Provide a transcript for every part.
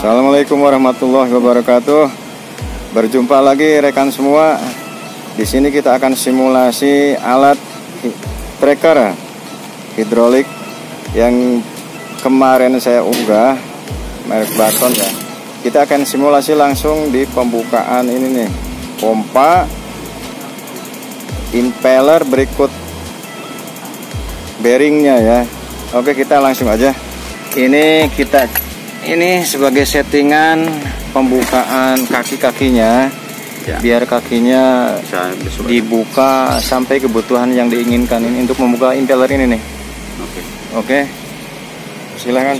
Assalamualaikum warahmatullahi wabarakatuh. Berjumpa lagi rekan semua. Di sini kita akan simulasi alat tracker hidrolik yang kemarin saya unggah merek Barton ya. Kita akan simulasi langsung di pembukaan ini nih. Pompa impeller berikut bearingnya ya. Oke, kita langsung aja. Ini kita ini sebagai settingan pembukaan kaki-kakinya. Ya. biar kakinya Bisa dibuka sampai kebutuhan yang diinginkan ini untuk membuka impeller ini nih. Oke. oke. Silahkan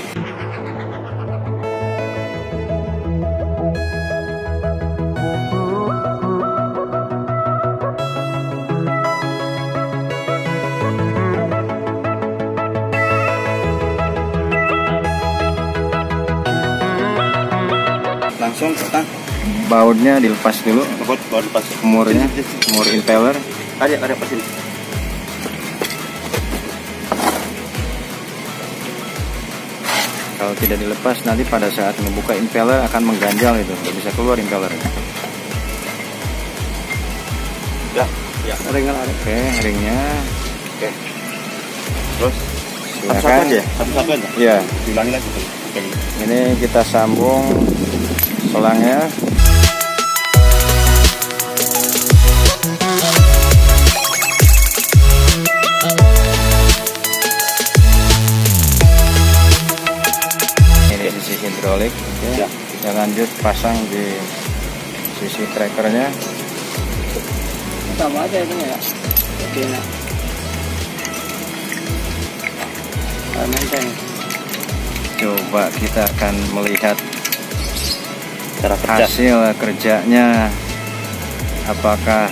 Langsung kita bautnya dilepas dulu baru baru pas. umurnya umur impeller Ada ada pas ini. kalau tidak dilepas nanti pada saat membuka impeller akan mengganjal itu nggak bisa keluar impeller Ya. Ya. ringnya oke ringnya Oke. Terus silakan aja. ya? Satu-satu aja. ya Diulangi lagi ini kita sambung selangnya ini di sisi hidrolik. Ya. kita lanjut pasang di sisi trackernya. Sama aja itu ya. Oke nah menteng coba kita akan melihat Cara kerja. hasil kerjanya apakah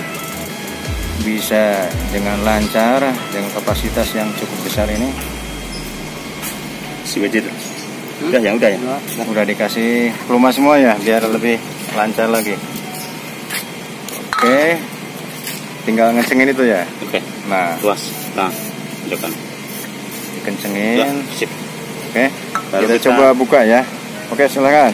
bisa dengan lancar dengan kapasitas yang cukup besar ini Si tuh. Udah ya, udah ya. udah dikasih pelumas semua ya biar lebih lancar lagi oke tinggal ngecengin itu ya Oke. nah Luas. Nah, tunjukkan. Dikencengin sip. oke Baru kita kita- coba buka ya oke silahkan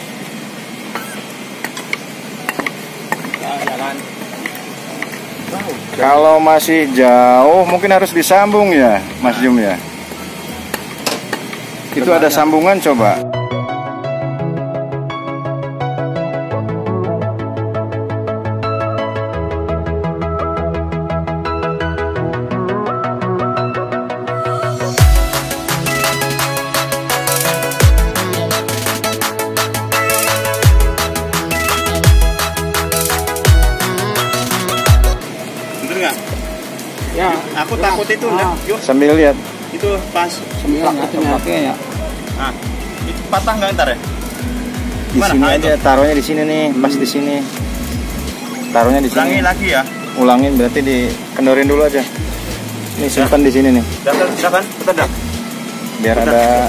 Kalau masih jauh mungkin harus disambung ya, Mas Jum ya. Itu ada sambungan coba. Ya Aku takut itu. Ah. Nah, yuk. Sambil lihat. Itu pas. sembilan oke ya Nah, itu patah nggak ntar ya? Di Gimana? sini Nah, aja, taruhnya di sini nih, pas di sini. Taruhnya di Ulangi sini. lagi ya. Ulangin berarti dikendorin dulu aja. Ini simpan di sini nih, Dapat bisa kan? Kita dah. biar ada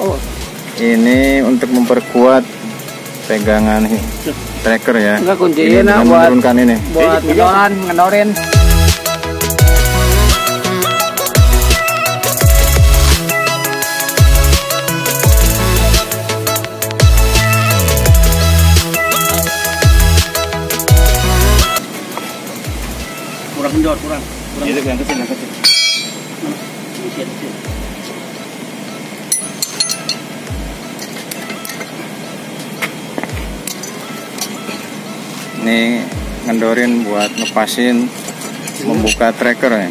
oh ini untuk memperkuat pegangan tracker ya. enggak Ini nah, buat menurunkan ini. buat ngedoran ngedorin kurang kendor kurang kurang yang kecil, yang kecil. Dikit, dikit. Ini ngendorin buat ngepasin membuka tracker ya.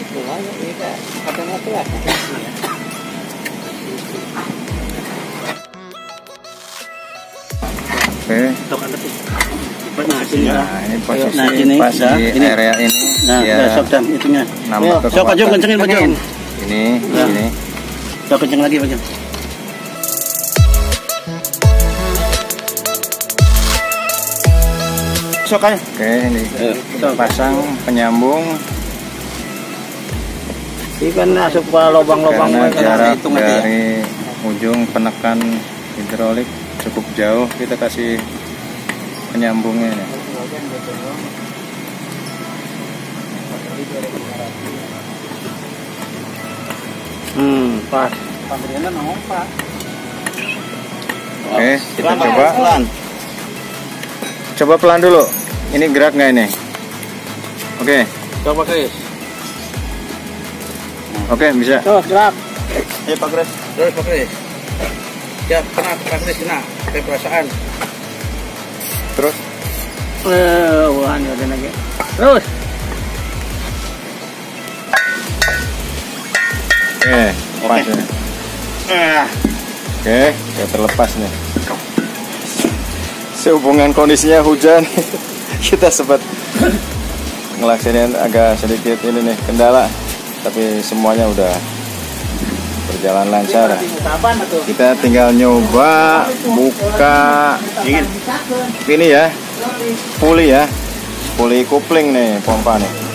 Oke. Nah, ya. Nah, ini posisi Nah, sini, pas dah, di ini. area ini Nah, ya sok dan itunya. nambah sok aja kekuatan. kencengin. Ini, Ya. ini. Sok kenceng lagi Pak Sok aja. Oke, ini sok. pasang penyambung Ini kan masuk ke lubang-lubang jarak ya. dari ujung penekan hidrolik cukup jauh kita kasih penyambungnya ya. Hmm, pas. Oke, kita Pelan, coba. Pelan. Coba pelan dulu. Ini gerak nggak ini? Oke, Coba Chris. oke bisa. Terus gerak. Eh Pak Kres. Terus Pak Chris. Siap, kena Pak Chris kena. Kayak perasaan. Terus. Eh, wah, ini ada lagi. Terus. Oke, pas Oke. ya. Ah. Oke, ya terlepas nih. Sehubungan kondisinya hujan, kita sempat ngelaksanain agak sedikit ini nih kendala, tapi semuanya udah berjalan lancar. Kita tinggal nyoba buka ini ya, puli ya, puli kupling nih pompa nih.